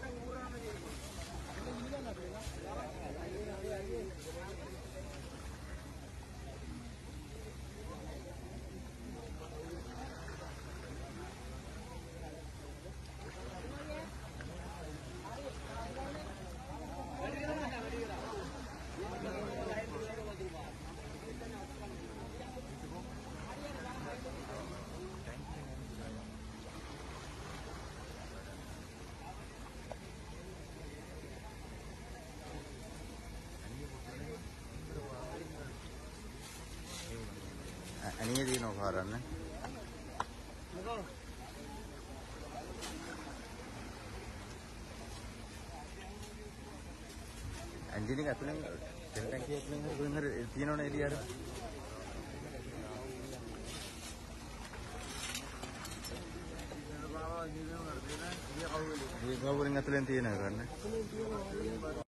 നൂറ് ඇනිය තියෙනවා කරන්න. එන්ජින් එක ඇතුලෙන් තෙල් ටැංකිය ඇතුලෙන් හරි කොහෙන් හරි තියෙනවනේ එළියට. මේ කවුරුන් ඇතුලෙන් තියෙනවා කරන්න.